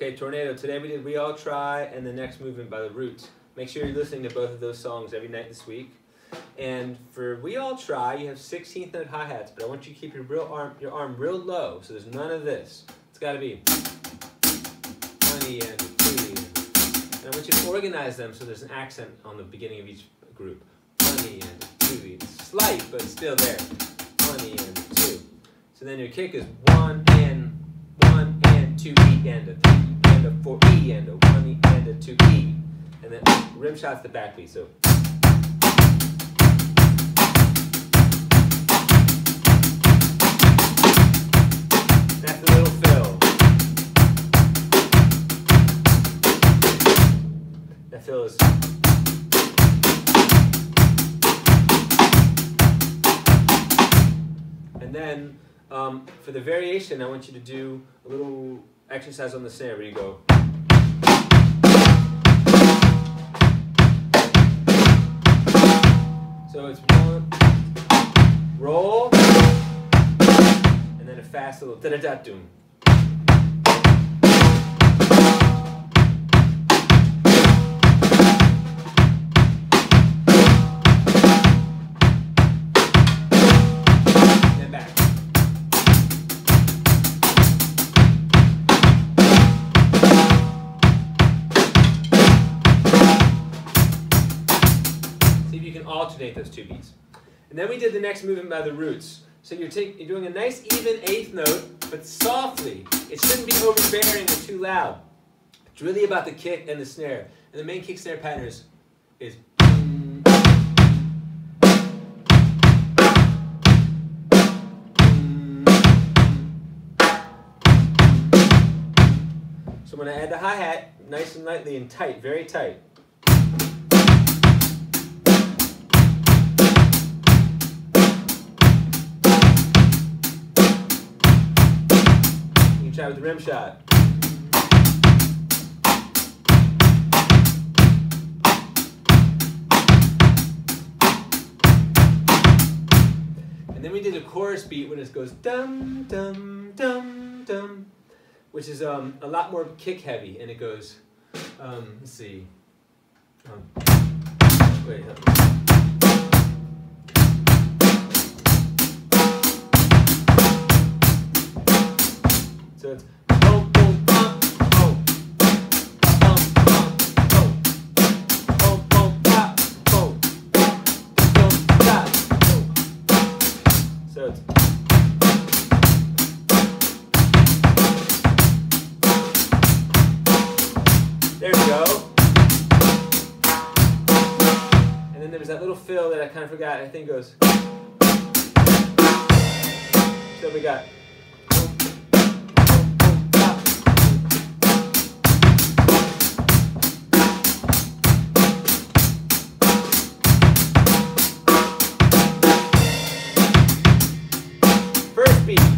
Okay, Tornateo, today we did We All Try and the next movement by The Roots. Make sure you're listening to both of those songs every night this week. And for We All Try, you have 16th note hi-hats, but I want you to keep your real arm your arm real low, so there's none of this. It's gotta be one E and. And I want you to organize them so there's an accent on the beginning of each group. One E and two E. Slight, but still there. One E and two. So then your kick is one and two E and a three and a four E and a one E and a two E. And then rim shot's the back backbeat. So that's the little fill. That fill is And then um, for the variation, I want you to do a little exercise on the snare where you go. So it's one, roll, and then a fast little da da da doom. Can alternate those two beats. And then we did the next movement by the roots. So you're, take, you're doing a nice even eighth note, but softly. It shouldn't be overbearing or too loud. It's really about the kick and the snare. And the main kick snare pattern is, is So when I add the hi-hat, nice and lightly and tight, very tight. With the rim shot. And then we did a chorus beat when it goes dum dum dum dum, which is um, a lot more kick heavy, and it goes. Um, let's see. Um, it's boom boom bum boom bum bum boom boom boom bop boom boom bop boom. So it's there we go. And then there was that little fill that I kind of forgot. I think goes. So we got speak.